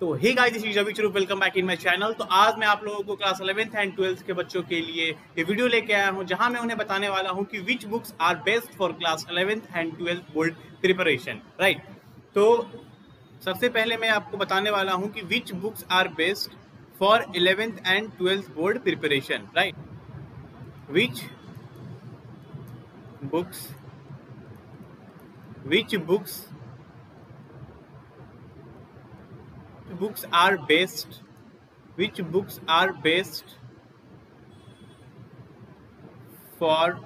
तो hey guys this is Ravi welcome back in my channel तो आज मैं आप लोगों को क्लास 11th एंड 12th के बच्चों के लिए ये वीडियो लेके आया हूँ, जहाँ मैं उन्हें बताने वाला हूँ कि which books are best for class 11th and 12th board preparation right तो सबसे पहले मैं आपको बताने वाला हूँ कि which books are best for 11th and 12th board preparation right which books which books books are best which books are best for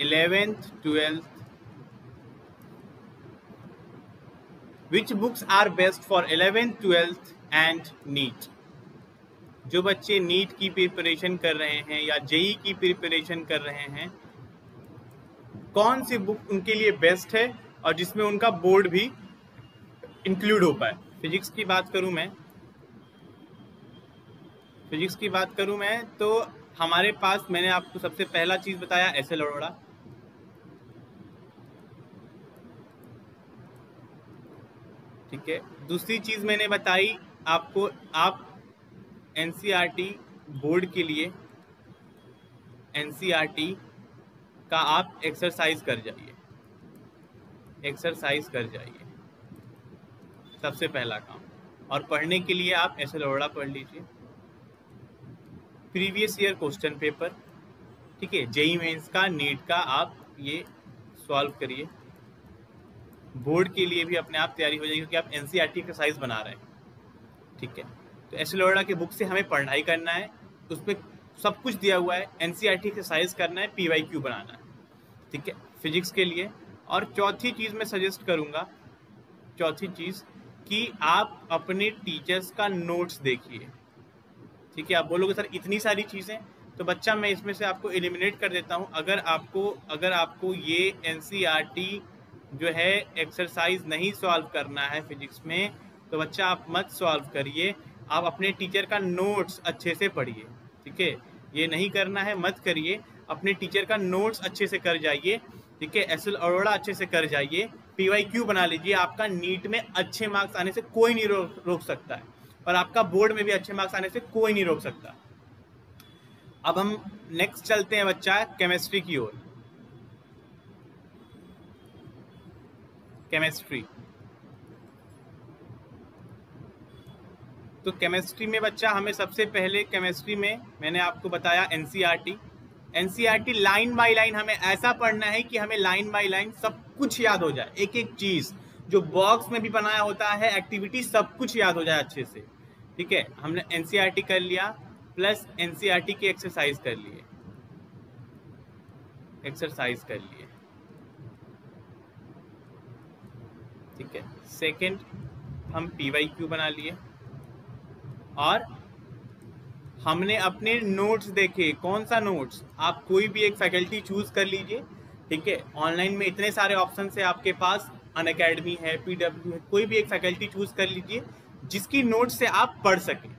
11th 12th which books are best for 11th 12th and NEET जो बच्चे NEET की preparation कर रहे हैं या JEE की preparation कर रहे हैं कौन सी बुक उनके लिए बेस्ट है और जिसमें उनका बोर्ड भी इंक्लूड हो पाए फिजिक्स की बात करूँ मैं, फिजिक्स की बात करूँ मैं तो हमारे पास मैंने आपको सबसे पहला चीज़ बताया, एस एल अरोड़ा। ठीक है? दूसरी चीज़ मैंने बताई आपको, आप एनसीईआरटी बोर्ड के लिए एनसीईआरटी का आप एक्सरसाइज कर जाइए। एक्सरसाइज कर जाइए। सबसे पहला काम। और पढ़ने के लिए आप ऐसे लोड़ा पढ़ लीजिए। प्रीवियस ईयर क्वेश्चन पेपर, ठीक है? जेई मेन्स का, नीट का आप ये सॉल्व करिए। बोर्ड के लिए भी अपने आप तैयारी हो जाएगी क्योंकि आप एनसीईआरटी एक्सरसाइज बना रहे हैं, ठीक है? तो ऐसे लोड़ा के बुक से हमें पढ़ाई करना है। उसमें सब कुछ दिया हुआ है। एनसीईआरटी एक्सरसाइज करना है पी वाई क्यू बनाना है, ठीक है? फिजिक्स के लिए। और चौथी चीज़ मैं सजेस्ट करूँगा, चौथी चीज़ कि आप अपने टीचर्स का नोट्स देखिए। ठीक है, आप बोलोगे, सर, इतनी सारी चीज़ें? तो बच्चा, मैं इसमें से आपको एलिमिनेट कर देता हूँ। अगर आपको अगर आपको ये एन e जो है एक्सरसाइज नहीं सॉल्व करना है फिजिक्स में तो बच्चा, आप मत सॉल्व करिए। आप अपने टीचर का नोट्स अच्छे से पढ़िए। ठीक है, ये नहीं करना है, मत करिए। अपने टीचर का नोट्स अच्छे से कर जाइए। ठीक है एस एल अरोड़ा अच्छे से कर जाइए। पी क्यू बना लीजिए आपका नीट में अच्छे मार्क्स आने से कोई नहीं रो, रोक सकता है। और आपका बोर्ड में भी अच्छे मार्क्स आने से कोई नहीं रोक सकता। अब हम नेक्स्ट चलते हैं बच्चा केमिस्ट्री की ओर। केमिस्ट्री तो केमिस्ट्री में बच्चा हमें सबसे पहले केमिस्ट्री में मैंने आपको बताया NCERT NCERT line by line, हमें ऐसा पढ़ना है कि हमें लाइन बाय लाइन सब कुछ याद हो जाए। एक एक चीज़ जो बॉक्स में भी बनाया होता है, एक्टिविटी सब कुछ याद हो जाए अच्छे से। ठीक है? हमने एनसीईआरटी कर लिया, प्लस एनसीईआरटी की एक्सरसाइज कर लिए। एक्सरसाइज कर लिए। ठीक है? सेकंड, हम पी वाई क्यू बना लिए। और हमने अपने नोट्स देखे। कौन सा नोट्स आप कोई भी एक फैकल्टी चूज़ कर लीजिए, ठीक है? ऑनलाइन में इतने सारे ऑप्शन है आपके पास। अन अकेडमी है पीडब्ल्यू है, कोई भी एक फैकल्टी चूज़ कर लीजिए, जिसकी नोट्स से आप पढ़ सकें,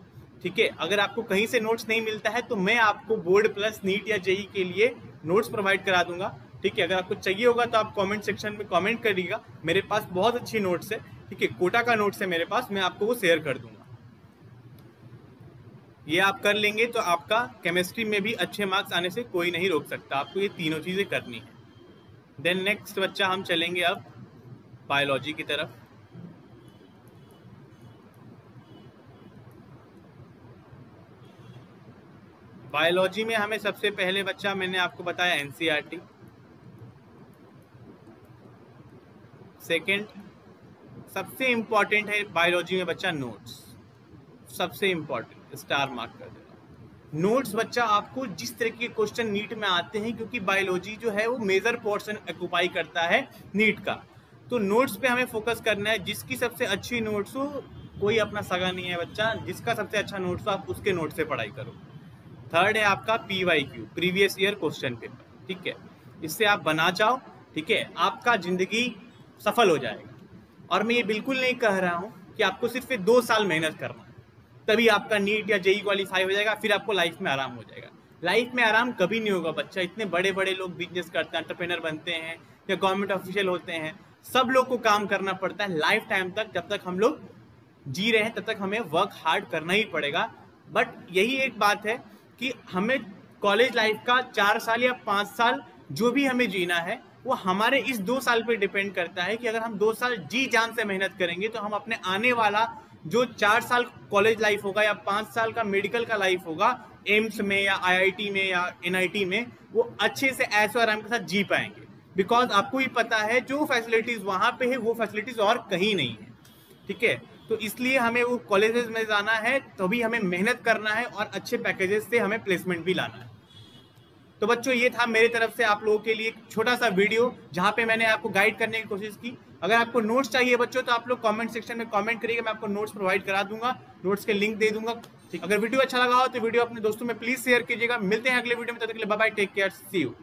ठीक है? अगर आपको कहीं से नोट्स नहीं मिलता है तो मैं आपको बोर्ड प्लस नीट या जेई के लिए नोट्स प्रोवाइड करा दूँगा, ठीक है? अगर आपको चाहिए होगा तो आप कमेंट सेक्शन में कमेंट करिएगा। मेरे पास बहुत अच्छी नोट्स है, ठीक है? कोटा का नोट्स है मेरे पास, मैं आपको वो शेयर कर दूँगा। ये आप कर लेंगे तो आपका केमिस्ट्री में भी अच्छे मार्क्स आने से कोई नहीं रोक सकता। आपको ये तीनों चीज़ें करनी है। देन नेक्स्ट बच्चा, हम चलेंगे अब बायोलॉजी की तरफ़। बायोलॉजी में हमें सबसे पहले बच्चा, मैंने आपको बताया एनसीईआरटी सेकंड सबसे इंपॉर्टेंट है बायोलॉजी में बच्चा नोट्स सबसे इंपॉर्टेंट स्टार मार्क कर देना। नोट्स बच्चा, आपको जिस तरह के क्वेश्चन नीट में आते हैं, क्योंकि बायोलॉजी जो है वो मेजर पोर्शन ऑक्यूपाई करता है नीट का। तो नोट्स पे हमें फोकस करना है, जिसकी सबसे अच्छी नोट्स हो, कोई अपना सगा नहीं है बच्चा, जिसका सबसे अच्छा नोट्स हो, आप उसके नोट से पढ़ाई करो। थर्ड है आपका P Y Q previous year question paper ठीक है? इससे आप बना जाओ, ठीक है? आपका ज़िंदगी सफल हो जाएगा। और मैं ये बिल्कुल नहीं कह रहा हूँ कि आपको सिर्फ़ दो साल मेहनत करना तभी आपका नीट या जेई क्वालिफाई हो जाएगा, फिर आपको लाइफ में आराम हो जाएगा। लाइफ में आराम कभी नहीं होगा बच्चा। इतने बड़े बड़े लोग बिज़नेस करते हैं एंटरप्रेनर बनते हैं या गवर्नमेंट ऑफिशियल होते हैं, सब लोग को काम करना पड़ता है लाइफ टाइम तक, जब तक हम लोग जी रहे हैं, तब तक हमें वर्क हार्ड करना ही पड़ेगा। बट यही एक बात है कि हमें कॉलेज लाइफ का चार साल या पाँच साल जो भी हमें जीना है, वो हमारे इस दो साल पे डिपेंड करता है कि अगर हम दो साल जी जान से मेहनत करेंगे तो हम अपने आने वाला जो चार साल कॉलेज लाइफ होगा या पाँच साल का मेडिकल का लाइफ होगा एम्स में या आईआईटी में या एनआईटी में, वो अच्छे से ऐसे आराम के साथ जी पाएँगे। बिकॉज़ आपको ही पता है, जो फैसिलिटीज़ वहाँ पे है, वो फैसिलिटीज़ और कहीं नहीं है। ठीक है? तो इसलिए हमें वो कॉलेजेस में जाना है, तभी तो हमें मेहनत करना है और अच्छे पैकेजेस से हमें प्लेसमेंट भी लाना है। तो बच्चों ये था मेरी तरफ़ से आप लोगों के लिए एक छोटा सा वीडियो जहाँ पे मैंने आपको गाइड करने की कोशिश की। अगर आपको नोट्स चाहिए बच्चों तो आप लोग कमेंट सेक्शन में कमेंट करिएगा मैं आपको नोट्स प्रोवाइड करा दूँगा। नोट्स के लिंक दे दूँगा। अगर वीडियो अच्छा लगा हो तो वीडियो अपने दोस्तों में प्लीज़ शेयर कीजिएगा। मिलते हैं अगले वीडियो में तब तक के लिए bye take care see you